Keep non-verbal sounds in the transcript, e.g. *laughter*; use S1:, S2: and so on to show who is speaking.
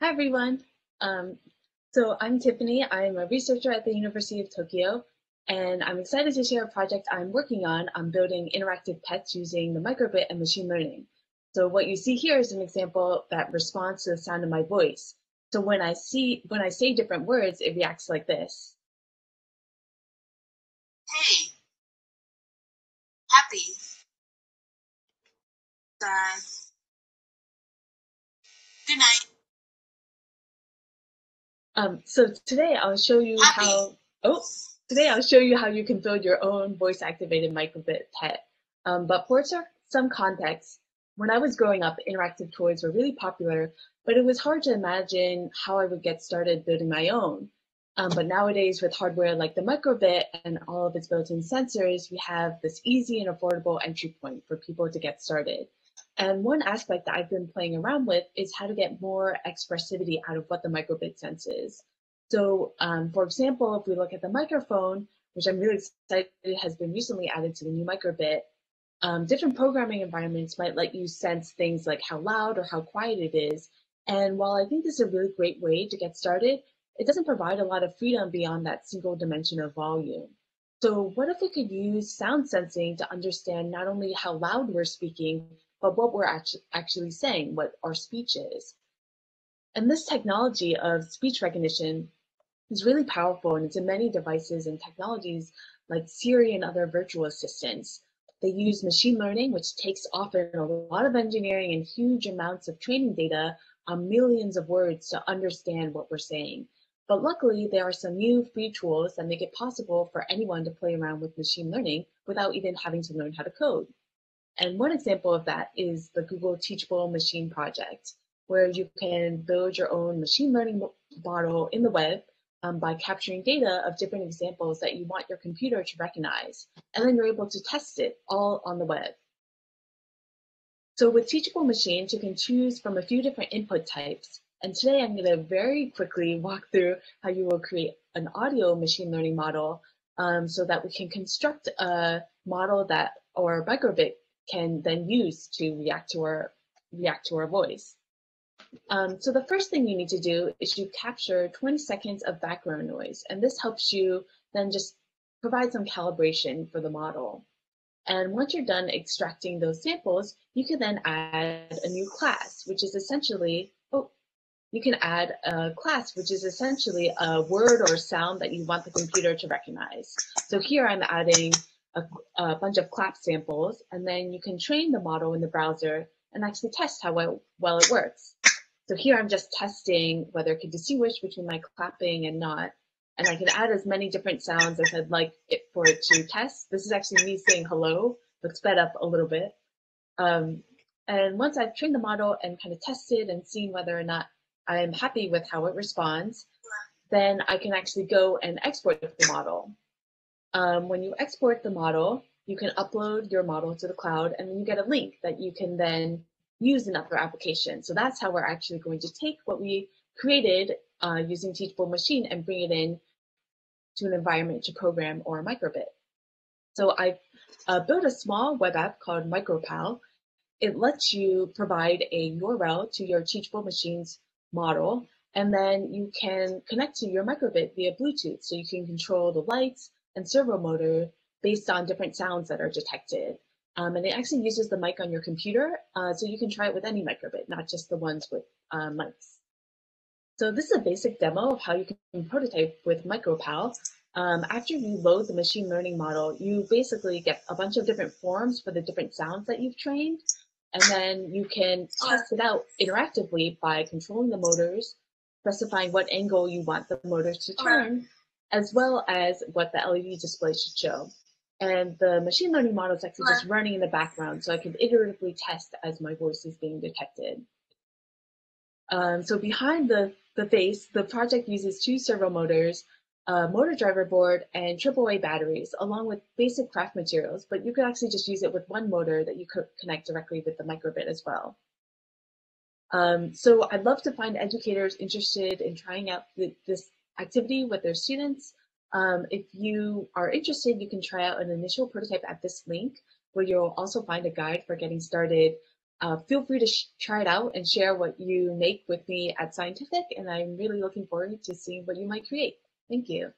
S1: Hi, everyone. Um, so I'm Tiffany. I'm a researcher at the University of Tokyo, and I'm excited to share a project I'm working on on building interactive pets using the microbit and machine learning. So what you see here is an example that responds to the sound of my voice. So when I see when I say different words, it reacts like this.
S2: Hey, happy, sad, good night.
S1: Um, so today I'll show you how, oh, today I'll show you how you can build your own voice activated microbit pet. Um, but for some context, when I was growing up, interactive toys were really popular, but it was hard to imagine how I would get started building my own. Um, but nowadays with hardware like the microbit and all of its built-in sensors, we have this easy and affordable entry point for people to get started. And one aspect that I've been playing around with is how to get more expressivity out of what the microbit senses. So um, for example, if we look at the microphone, which I'm really excited has been recently added to the new microbit, um, different programming environments might let you sense things like how loud or how quiet it is. And while I think this is a really great way to get started, it doesn't provide a lot of freedom beyond that single dimension of volume. So what if we could use sound sensing to understand not only how loud we're speaking, but what we're actu actually saying, what our speech is. And this technology of speech recognition is really powerful and it's in many devices and technologies like Siri and other virtual assistants. They use machine learning, which takes often a lot of engineering and huge amounts of training data on millions of words to understand what we're saying. But luckily, there are some new free tools that make it possible for anyone to play around with machine learning without even having to learn how to code. And one example of that is the Google Teachable Machine Project, where you can build your own machine learning model in the web um, by capturing data of different examples that you want your computer to recognize. And then you're able to test it all on the web. So with Teachable Machines, you can choose from a few different input types. And today I'm going to very quickly *laughs* walk through how you will create an audio machine learning model um, so that we can construct a model that or a microbit can then use to react to our react to our voice. Um, so the first thing you need to do is you capture 20 seconds of background noise, and this helps you then just provide some calibration for the model. And once you're done extracting those samples, you can then add a new class, which is essentially, oh, you can add a class, which is essentially a word or sound that you want the computer to recognize. So here I'm adding a, a bunch of clap samples, and then you can train the model in the browser and actually test how well, well it works. So here I'm just testing whether it can distinguish between my clapping and not. And I can add as many different sounds as I'd like it for it to test. This is actually me saying hello, but sped up a little bit. Um, and once I've trained the model and kind of tested and seen whether or not I am happy with how it responds, then I can actually go and export the model. Um, when you export the model, you can upload your model to the cloud and then you get a link that you can then use in other applications. So that's how we're actually going to take what we created uh, using Teachable Machine and bring it in to an environment to program or a microbit. So I uh, built a small web app called MicroPal. It lets you provide a URL to your Teachable Machines model, and then you can connect to your microbit via Bluetooth. So you can control the lights, and servo motor based on different sounds that are detected. Um, and it actually uses the mic on your computer, uh, so you can try it with any microbit, not just the ones with uh, mics. So this is a basic demo of how you can prototype with MicroPal. Um, after you load the machine learning model, you basically get a bunch of different forms for the different sounds that you've trained, and then you can test it out interactively by controlling the motors, specifying what angle you want the motors to turn, as well as what the LED display should show. And the machine learning model is actually just running in the background, so I can iteratively test as my voice is being detected. Um, so behind the, the face, the project uses two servo motors, a motor driver board, and AAA batteries, along with basic craft materials, but you could actually just use it with one motor that you could connect directly with the microbit as well. Um, so I'd love to find educators interested in trying out the, this activity with their students. Um, if you are interested, you can try out an initial prototype at this link, where you'll also find a guide for getting started Uh, feel free to try it out and share what you make with me at Scientiffic, and I'm really looking forward to seeing what you might create. Thank you.